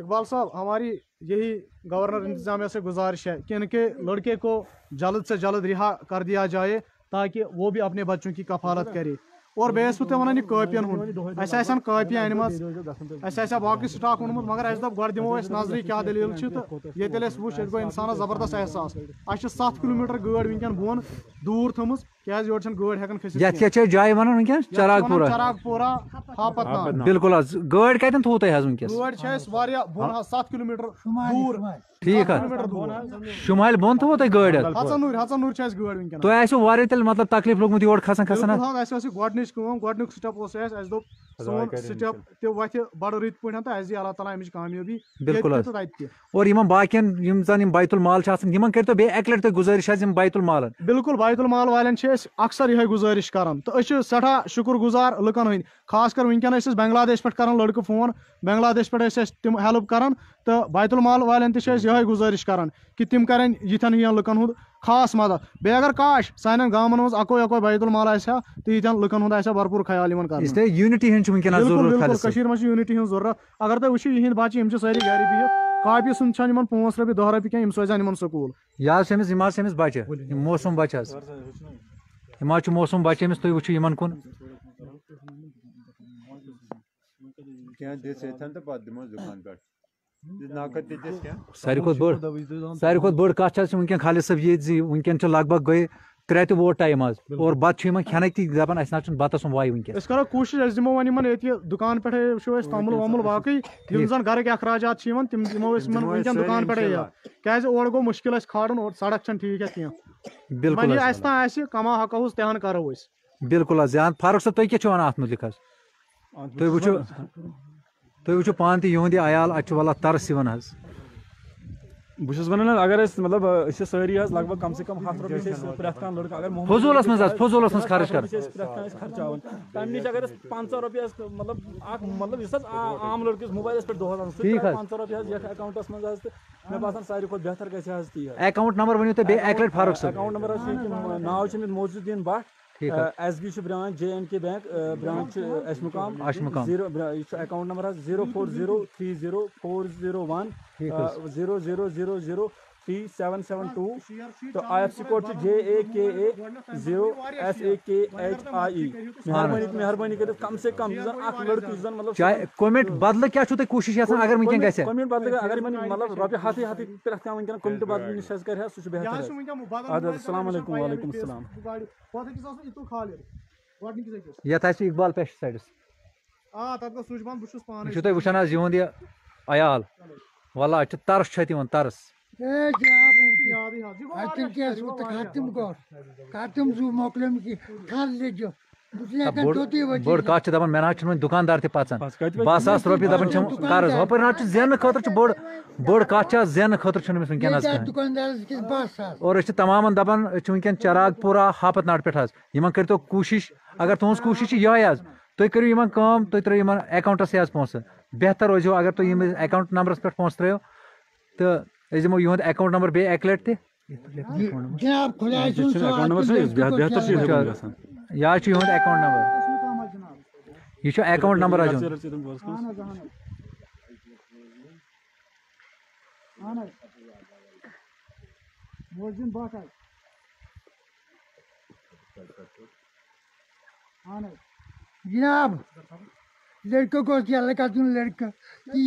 اقبال صاحب، ہماری یہی گورنر انتظامیہ سے گزارش ہے کہ ان کے لڑکے کو جلد سے جلد رہا کر دیا جائے تاکہ وہ بھی اپنے بچوں کی کفالت کرے۔ اور بیس بہ ونان یہ کاپین ہند۔ اس آسان کاپی ان اس باقی سٹاک اونمت مگر اس دپ گۄڈٕ دمو أسۍ نظرِ کیٛاہ دلیل چھِ تہٕ ییٚتہِ ییٚلہِ أسۍ وٕچھ ییٚتہِ گوٚو اِنسانس زبردست احساس۔ اَسہِ چھِ سَتھ کِلوٗ میٖٹر گٲڑۍ وٕنکٮ۪ن بۄن دوٗر تھٲومٕژ کیٛازِ یورٕ چھَنہٕ گٲڑۍ ہٮ۪کان کھٔسِتھ یتھ کیا جایہِ ونان ونکیٚس چراغ ہاپت ناگ بالکل حظ گٲڑۍ کتٮ۪ن تھوو تۄہہِ حظ ونکیٚس؟ گٲڑۍ چھِ اَسہِ واریاہ بۄن حظ سَتھ کِلوٗ میٖٹر دوٗر۔ ٹھیٖک حظ۔ شُمالہِ بۄن تھوو تۄہہِ گٲڑۍ حظ۔ ہژن نوٗر ہژن نوٗر چھِ اَسہِ گٲڑۍ وٕنکٮ۪ن تۄہہِ آسیو واریاہ تیٚلہِ مطلب تکلیف لوٚگمُت یور کھسان کھسان حظ؟ اَسہِ ٲس یہِ گۄڈنِچ کٲم گۄڈنیُک سِٹٮ۪پ اوس اَسہِ اَسہِ دوٚپ سون سِٹٮ۪پ تہِ وَتھِ بَڑٕ رٕتۍ پٲٹھۍ تہٕ اَسہِ دی اللہ تعالیٰ اَمِچ کامیٲبی بالکل حظ۔ اور یِمن باقین یِم زن یِم بیت المال چھِ آسان یِمن کٔرۍتو بیٚیہِ اکہِ لٹہِ تُہۍ گُزٲرِش حظ یِم بیت المالن۔ بالکل بیت المال والٮ۪ن چھِ أسۍ اکثر یِہے گُزٲرِش کران۔ تہٕ أسۍ چھِ سٮ۪ٹھاہ شُکُر گُزار لُکن ہٕنٛدۍ۔ خاص کر وٕنکٮ۪ن ٲسۍ أسۍ بنگلادیش پٮ۪ٹھ کران لڑکہٕ فون بنگلادیش پٮ۪ٹھ ٲسۍ اَسہِ تِم ہیلٕپ کران۔ تہٕ بیت المال والٮ۪ن تہِ چھِ أسۍ یِہے گُزٲرِش کران کہِ تِم کرن یِتھٮ۪ن لُکن ہُنٛد۔ خاص مدد۔ بیٚیہِ اگر کاش سانٮ۪ن گامن منٛز اکوے اکوے بیت المال آسہِ ہا تہٕ ییٖتٮ۪ن لُکن ہُنٛد آسہِ ہا بھرپوٗر خیال یِوان کرنہٕ۔ یوٗنٹی ہٕنٛز چھِ کٔشیٖر منٛز چھِ یوٗنٹی ضروٗرت۔ اگر تُہۍ وٕچھِو یِہِنٛدۍ بچہِ یِم چھِ سٲری گرِ بِہِتھ کاپی سُنٛد چھنہٕ یِمن پانٛژھ رۄپیہِ دہ رۄپیہِ کینٛہہ یِم سوزن یِمن سکوٗل۔ یہِ حظ چھِ أمِس یِم حظ چھِ أمِس بچہِ یِم موسوٗم بچہِ حظ۔ یِم حظ چھِ موسوٗم بچہِ أمِس تُہۍ وٕچھِو یِمن کُن۔ کینٛہہ دِژ ییٚتھٮ۪ن تہٕ پتہٕ دِموس دُکان پٮ۪ٹھ۔ ساروی کھۄتہٕ بٔڑ ساروی کھۄتہٕ بٔڑ کتھ چھِ حظ چھِ ؤنکیٚن خالد صٲب یہِ چھِ لگ بگ گٔے ترٛےٚ تہِ ووٹ ٹایم حظ اور بتہٕ چھُ یِمن کھٮ۪نٕکۍ تہِ دپان اسہِ نہ بتس واے ؤنکیٚس أسۍ کرو کوٗشِش أسۍ دِمو وۄنۍ یِمن ییٚتہِ دُکان پٮ۪ٹھے وٕچھو أسۍ توٚمُل ووٚمُل باقٕے یِم زن گرٕکۍ اخراجات چھِ یِوان تِم دِمو أسۍ یِمن وٕنکٮ۪ن دُکان پٮ۪ٹھے کیازِ اورٕ گوٚو مُشکِل اَسہِ کھالُن اور سڑک چھنہٕ ٹھیٖک کینٛہہ بالکل وۄنۍ یہِ حظ اَسہِ تانۍ آسہِ کما ہن کرو أسۍ بالکل حظ زیادٕ فاروق صٲب تُہۍ کیٛاہ چھِو ونان اتھ مُتعلق حظ تُہۍ وٕچھِو تُہۍ وٕچھِو پانہٕ تہِ یِہُنٛد یہِ عیال اتہِ چھُ واللہ ترس یِوان حظ۔ حظ اگر مطلب حظ لگ بگ کم سے کم پرٛٮ۪تھ کانٛہہ لڑکہٕ اگر فضوٗلس حظ فضوٗلس منٛز خرٕچ أسۍ خرچاوان تمہِ نِش اگر رۄپیہِ حظ مطلب مطلب حظ عام حظ۔ پنژاہ رۄپیہِ حظ یتھ اکاونٹس منٛز حظ تہٕ مےٚ باسان ساروی کھۄتہٕ بہتر حظ اکاونٹ نمبر فاروق صٲب۔ اکاونٹ نمبر ناو موجوٗد الدیٖن بٹ۔ ایس بی چھُ branch J and K bank branch چھُ اَسہِ مُقام اَشہِ مُقام. زیٖرو یہِ چھُ account number zero four zero three zero four zero one zero zero zero zero three seven seven two تہٕ آی ایف سی کوڈ چھُ جے اے کے اے zero S A کے H آی ای مہربٲنی مہربٲنی کٔرِتھ کم سے کم یُس زن اکھ لڑکہٕ یُس زن مطلب چاہے کومنٹ بدلہٕ کیٛاہ چھُو تُہۍ کوٗشِش یژھان اگر ؤنکیٚن گژھِ کوٚمنٹ بدلہٕ اگر یِمن مطلب رۄپیہِ ہتھٕے ہتھٕے پرٛٮ۪تھ کانٛہہ ؤنکیٚن کوٚمنٹ بدلہٕ نِش حظ کرِ حظ سُہ چھُ یہِ بہتر حظ حظ چھُ وٕنکٮ۪ن بدل اَدٕ حظ السلام علیکُم وعلیکُم السلام یتھ آسہِ اقبال پیسٹ سایڈس آ تتھ گوٚو سُچ بنٛد بہٕ چھُس یہِ پانے چھُو تُہۍ وٕچھان حظ یِہُنٛد یہِ عیال واللہ اَتہِ چھُ ترس چھُ اَتہِ یِوان ترس یہِ ختم کوٚر ختم زُو تھل کتھ چھِ دپان مےٚ نہ حظ چھُنہٕ وۄنۍ دُکاندار تہِ پژان باہ ساس رۄپیہِ دپان چھِم قرض ہُپٲرۍ نہ حظ چھُ زیننہٕ خٲطرٕ چھُ کتھ حظ زیننہٕ خٲطرٕ چھُنہٕ أمِس حظ ساس اور أسۍ چھِ تمامن دپان أسۍ چھِ ؤنکیٚن چراغ پورہ ہاپت ناٹ پٮ۪ٹھ حظ یِمن کوٗشِش اگر تُہنٛز کوٗشِش چھِ یِہے حظ تُہۍ کٔرِو یِمن کٲم تُہۍ ترٲیِو یِمن اکاونٹسٕے حظ پونٛسہٕ بہتر روزِو اگر تُہۍ یِم اکاونٹ نمبرس پٮ۪ٹھ پونٛسہٕ ترٲیو تہٕ أسۍ دِمو یِہُنٛد اکاونٹ نمبر بیٚیہِ اکہِ لٹہِ تہِ یہِ حظ چھُ یِہُنٛد اکاونٹ نمبر یہِ چھُ اکاونٹ نمبر حظ جناب لڑکہٕ گوٚژھ یلہٕ گژھُن لڑکہٕ تی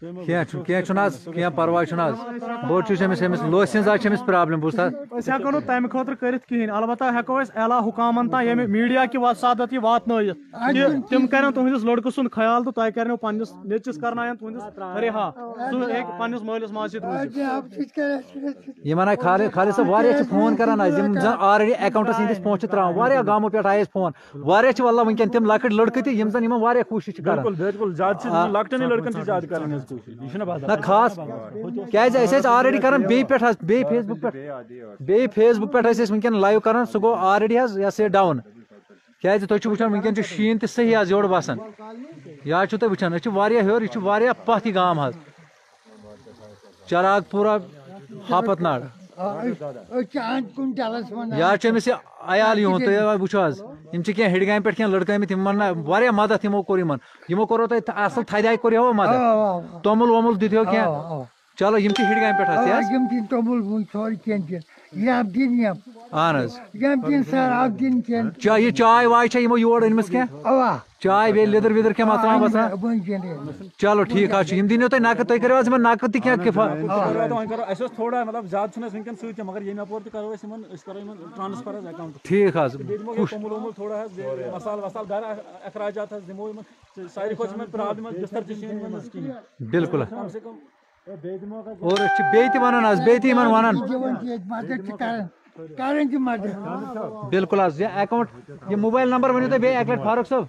کینٛہہ چھُنہٕ کینٛہہ چھُنہٕ حظ کینٛہہ پرواے چھُنہٕ حظ بوٚڑ چیٖز چھُ أمِس أمِس لوسہِ ہٕنٛز حظ چھِ أمِس پرابلِم بوٗزتھا أسۍ ہٮ۪کو نہٕ تَمہِ خٲطرٕ کٔرِتھ کِہینۍ البتہ ہٮ۪کو أسۍ اعلیٰ حُکامن تام ییٚمہِ میٖڈیا کہِ وسادت یہِ واتنٲیِتھ کہِ تِم کرن تُہنٛدِس لڑکہٕ سُنٛد خیال تہٕ تۄہہِ کرنو پننِس نیٚچوِس کرناون تُہنٛدِس رِہا سُہ ہیٚکہِ پننِس مٲلِس ماجہِ سۭتۍ روٗزِتھ یِمن آیہِ خالد خالد صٲب واریاہ چھِ فون کران حظ یِم زن آلریڈی اکاونٹس ہٕنٛدِس پونٛسہٕ چھِ تراوان واریاہ گامو پٮ۪ٹھ آیہِ اَسہِ فون واریاہ چھِ واللہ ؤنکیٚن تِم لۄکٕٹۍ لڑکہٕ تہِ یِم زن یِمن واریاہ کوٗشِش چھِ کران بِلکُل بِلکُل زیادٕ چھِ لۄکٹٮ۪نٕے لڑکن چھِ زیادٕ کران حظ نہ خاص کیازِ أسۍ ٲسۍ آلریڈی کران بیٚیہِ پٮ۪ٹھ حظ بیٚیہِ فیس بُک پٮ۪ٹھ بیٚیہِ فیس بُک پٮ۪ٹھ ٲسۍ أسۍ ؤنکیٚن لایِو کران سُہ گوٚو آلریڈی حظ یہِ ہسا یہِ ڈاوُن کیازِ تُہۍ چھِو وٕچھان ؤنکیٚن چھُ شیٖن تہِ صحیح حظ یورٕ وسان یہِ حظ چھُو تُہۍ وٕچھان أسۍ چھِ واریاہ ہیوٚر یہِ چھُ واریاہ پتھ یہِ گام حظ چراغ پورہ ہاپت ناڑ. أنت كن ڈلس ونان یا یہِ عیال یِہُنٛد تُہۍ وٕچھو حظ یِم چھِ کینٛہہ ہِڈگامہِ پٮ۪ٹھ کینٛہہ لٔڑکہٕ آمٕتۍ یِمن نہ واریاہ مدد یِمو کوٚر یِمن یِمو کوٚروٕ تۄہہِ اَصٕل تھدِ کوٚریو مدد توٚمُل ووٚمُل دِتیو کینٛہہ چلو یِم چھِ پٮ۪ٹھ حظ تومل سورُے کینٛہہ دِن یم اہن حظ یم دِن سراب دِن کینٛہہ چا یہِ چاے واے چھا یِمو یور أنمٕژ کینٛہہ اوا چاے بیٚیہِ لیٚدٕر کینٛہہ دِن چلو ٹھیٖک حظ چھُ یِم دِنو تۄہہِ نقد تُہۍ کٔرِو حظ یِمن نقد تہِ کینٛہہ کِفا وۄنۍ کرو اَسہِ اوس تھوڑا مطلب زیادٕ چھُنہٕ اَسہِ وٕنکٮ۪ن سۭتۍ کینٛہہ مگر ییٚمہِ اپور تہِ کرو أسۍ یِمن أسۍ کرو یِمن ٹرانسفر حظ اٮ۪کاونٹ ٹھیٖک حظ بیٚیہِ دِمو یہِ توٚمُل ووٚمُل تھوڑا حظ بیٚیہِ مسال وسال گرٕ اخراجات حظ دِمو یِمن ساروی کھۄتہٕ چھِ یِمن پرابلِم حظ بِستر تہِ چھِ یِمن منٛز کِہیٖنۍ بِلکُل کم سے کم اور أسۍ چھِ بیٚیہِ تہِ وَنان حظ بیٚیہِ تہِ یِمن وَنان مدد بِلکُل حظ یہِ اٮ۪کاوُنٹ یہِ موبایل نمبر ؤنِو تُہۍ بیٚیہِ اَکہِ لَٹہِ فاروق صٲب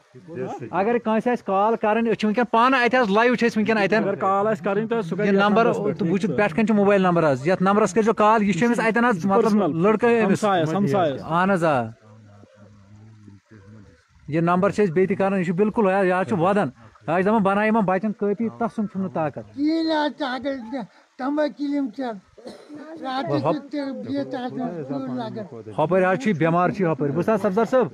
اگر کٲنٛسہِ آسہِ کال کَرٕنۍ أسۍ چھِ وٕنکٮ۪ن پانہٕ اَتہِ حظ لایِو چھِ أسۍ اَتٮ۪ن کال آسہِ کَرٕنۍ تہٕ سُہ یہِ کرِ نمبر وٕچھِو پٮ۪ٹھ کَنۍ چھُ موبایل نمبر حظ یَتھ نمبرس کٔرۍزیو کال یہِ چھُ أمِس اَتٮ۪ن حظ مطلب لٔڑکہٕ أمِس اہن حظ آ یہِ نمبر چھِ أسۍ بیٚیہِ تہِ کران یہِ چھُ یہِ حظ چھُ وَدان یہِ حظ چھِ دَپان بناو یِمن بچن کٲپی تسُنٛد چھُنہٕ طاقت۔ کِہیٖنۍ حظ کِلِم ژٕ ہۄپٲرۍ حظ یہِ ہۄپٲرۍ بوٗزھ حظ سبزار صٲب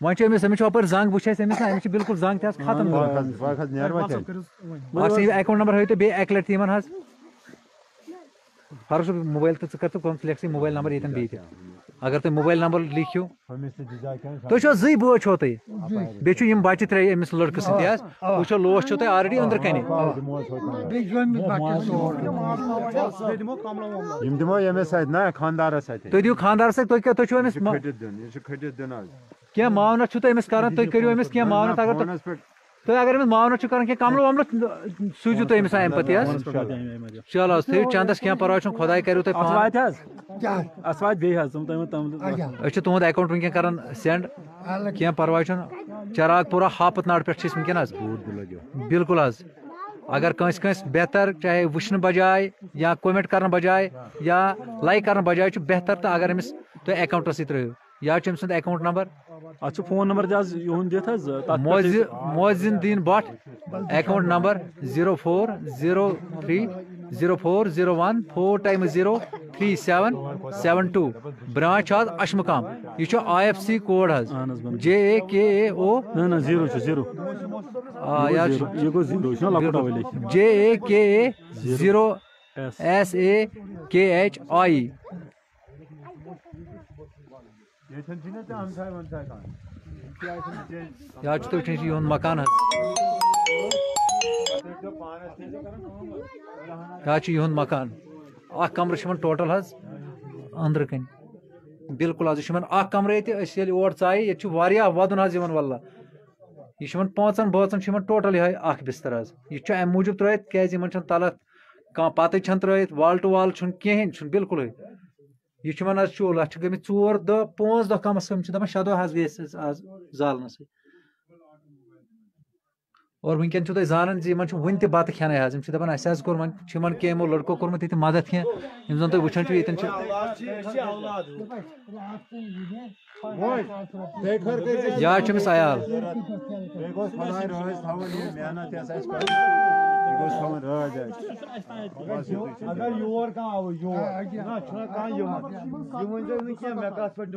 وۄنۍ چھُ أمِس أمِس چھُ ہۄپٲرۍ زنٛگ وٕچھ اَسہِ أمِس نہ أمِس چھِ بِلکُل زنٛگ تہِ حظ ختم اکھ یہِ اٮ۪کاوُنٹ نمبر ہٲیِو تُہۍ بیٚیہِ اَکہِ لَٹہِ تہِ یِمن حظ فاروق صٲب موبایل تہٕ ژٕ کر تہٕ موبایل نمبر ییٚتٮ۪ن بیٚیہِ تہِ اگر تُہۍ موبایل نمبر لیکھِو تُہۍ چھِو زٕے بٲژ چھو تُہۍ بیٚیہِ چھُ یِم بچہِ ترٛےٚ أمِس لٔڑکہٕ سٕنٛدِ حظ وٕچھو لوس چھُو تۄہہِ آلریڈی أنٛدرٕ کَنہِ یِم دِمو ییٚمِس سۭتۍ نہ خانٛدارس سۭتۍ تُہۍ دِیِو خانٛدارس سۭتۍ تُہۍ کیٛاہ تُہۍ چھِو أمِس کینٛہہ معاونت چھُو تُہۍ أمِس کران تُہۍ کٔرِو أمِس کینٛہہ معاونت اگر تُہۍ اگر أمِس معاونت کران کینٛہہ کملہٕ وملہٕ سوٗزِو تُہۍ أمِس اَمہِ پتہٕ حظ چلو حظ تھٲیِو چندس کینٛہہ پرواے چھُنہٕ خۄداے کٔرِو تۄہہِ اتھ پانہٕ واتہِ حظ کیٛاہ اتھ واتہِ بیٚیہِ حظ تِم تِم تِم اچھا أسۍ چھِ تُہُنٛد اٮ۪کاوُنٹ وٕنکٮ۪ن کران سٮ۪نٛڈ الگ کینٛہہ پرواے چھُنہٕ چراغ پوٗرا ہاپت ناڈ پٮ۪ٹھ چھِ أسۍ وٕنکٮ۪ن حظ بِلکُل حظ اگر کٲنٛسہِ کٲنٛسہِ بہتر چاہے وٕچھنہٕ بجاے یا کومٮ۪نٹ کرنہٕ بجاے یا لایک کرنہٕ بجاے چھُ بہتر تہٕ اگر أمِس تُہۍ اٮ۪کاوُنٹس سۭتۍ ترٲیِو یا چھُ أمۍ سُنٛد اٮ۪کاوُنٹ نمبر اتھ فون نمبر تہِ تتھ پٮ۪ٹھ موزِ موزِن دیٖن Bhat account number zero four zero three zero four zero one four times zero three seven seven two branch حظ اشمُقام یہِ آی ایف سی کوڈ حظ جے اے کے اے او زیٖرو زیٖرو یہِ یہِ یہِ جے اے کے اے زیٖرو ایس اے کے ایچ آی ییٚتٮ۪ن چھِنہ ہمساے ومساے کانٛہہ۔ چھُ تُہۍ یِہُنٛد مکان حظ۔ یہِ چھُ یِہُنٛد مکان۔ اکھ کمرٕ چھُ ٹوٹل حظ أنٛدرٕ کَنۍ۔ بِلکُل حظ یہِ چھُ یِمن اکھ کمرٕ ییٚتہِ أسۍ ییٚلہِ اور ژایہِ، ییٚتہِ چھُ واریاہ وَدُن حظ یِوان وَللہ یہِ چھُ چھُ ٹوٹل یِہوے اکھ بِستر حظ۔ یہِ چھُ اَمہِ موٗجوٗب ترٲیِتھ، کیازِ یِمن چھنہٕ تَلَتھ کانٛہہ پَتہٕ وال ٹُو وال چھُنہٕ چھُنہٕ بِلکُلٕے۔ یہِ چھُ یِمن حظ چوٗلہٕ اَتھ چھِ گٔمٕتۍ ژور دۄہ پانٛژھ دۄہ کَمس کم چھِ دَپان شےٚ دۄہ حظ گٔے أسۍ آز زالنَسٕے اور وٕنکیٚن چھِو تُہۍ زانان زِ جی یِمن چھُ وُنہِ تہِ بَتہٕ کھٮ۪نَے حظ یِم چھِ دَپان اَسہِ حظ کوٚر وۄنۍ چھُ یِمن کینٛہہ یِمو لٔڑکو کوٚرمُت ییٚتہِ مدد کینٛہہ یِم زَن تُہۍ وٕچھان چھِو ییٚتٮ۪ن چھِ یہِ حظ چھُ أمِس عیال اگر یور کانٛہہ آو یور. نہ چھُنہ کانٛہہ یِوان یہِ ؤنۍزیو نہٕ کینٛہہ مےٚ کَتھ پٮ۪ٹھ